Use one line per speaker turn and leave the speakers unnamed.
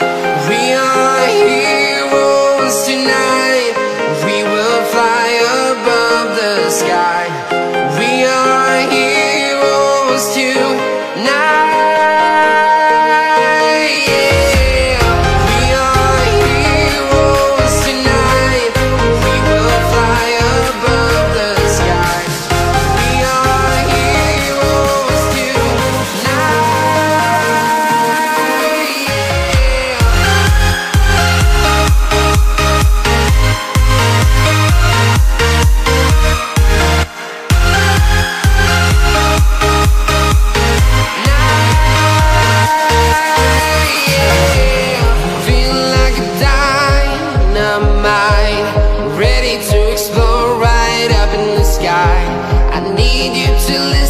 We are